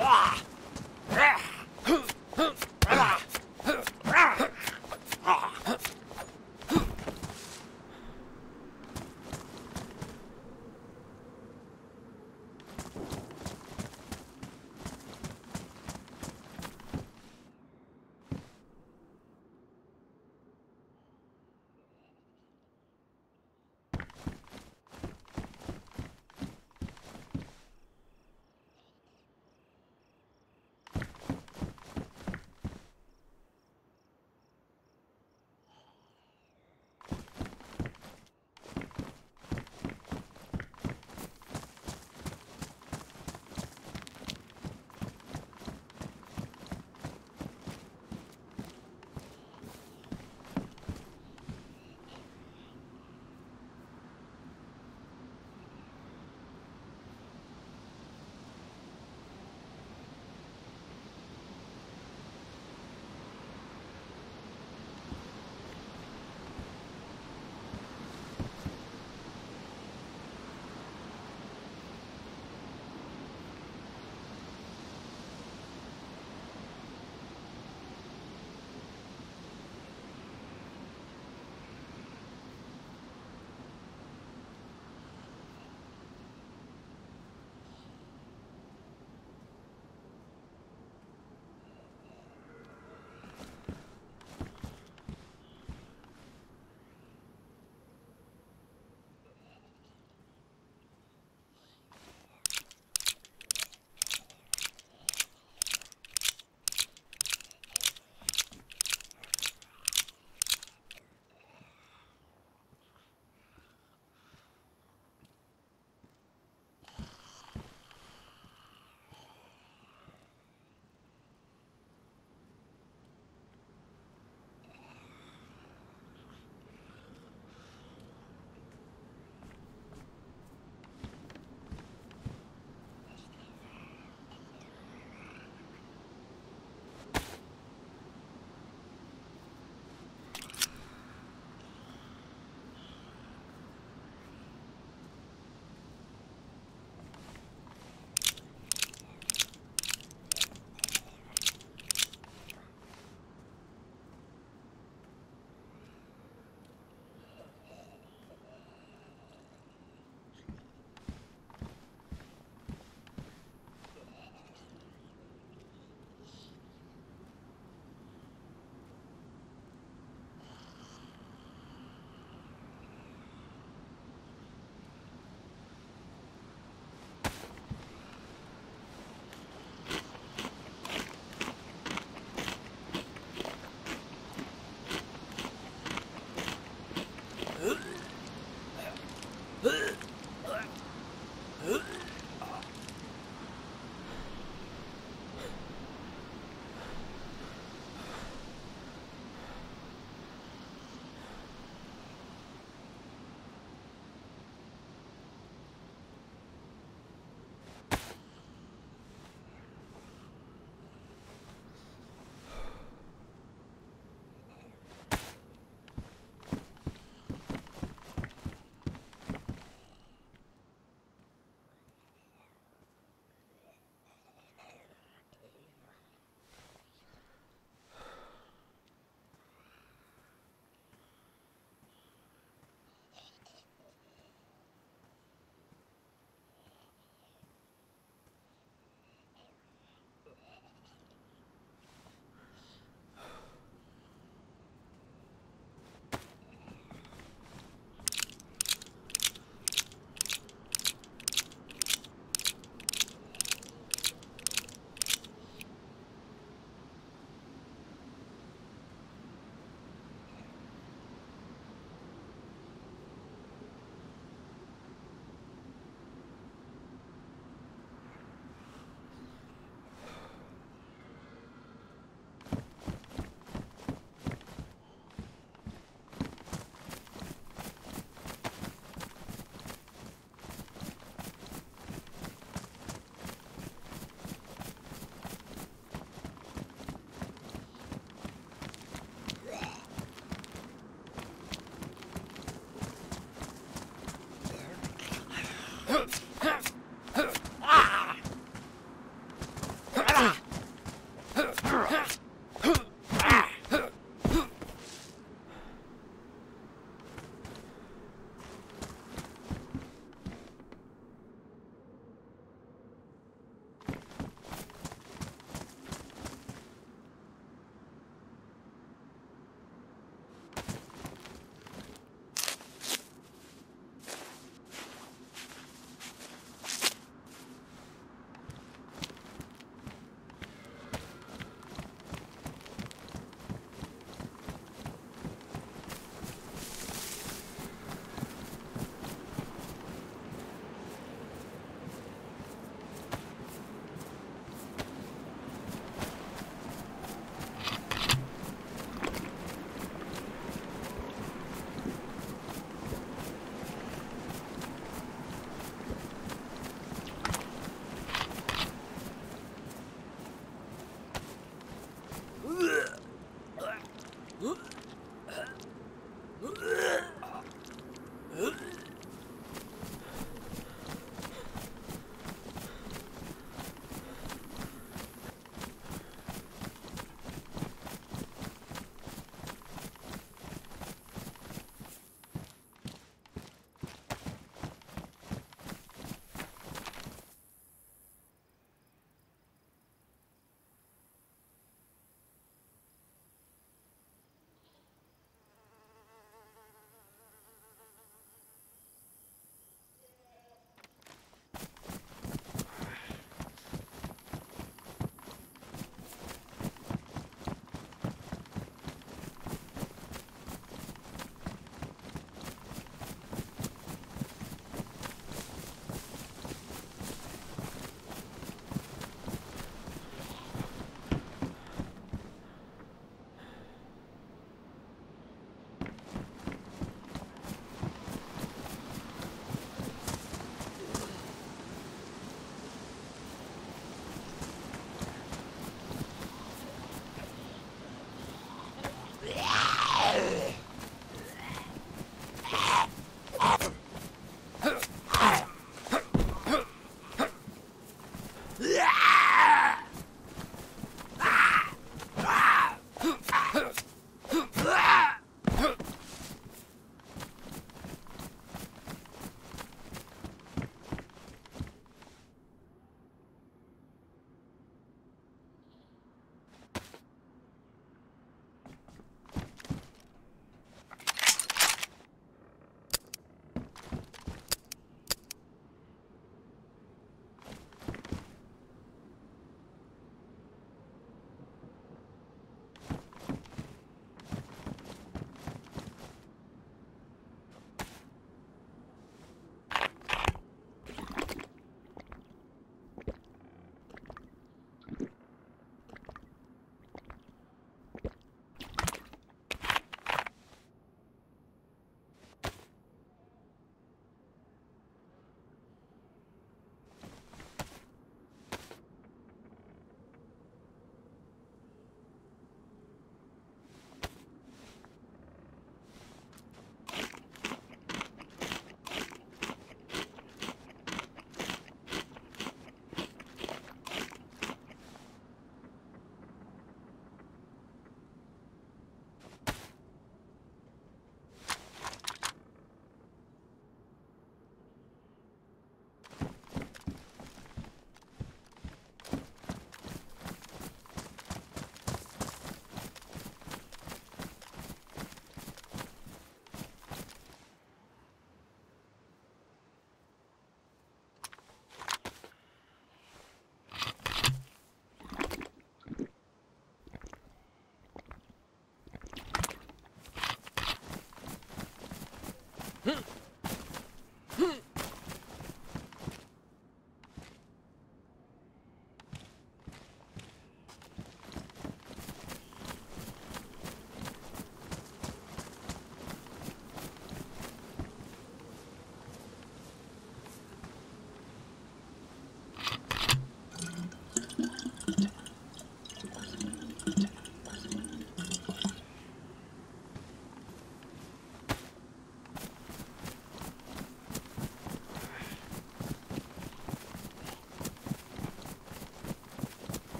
Ah!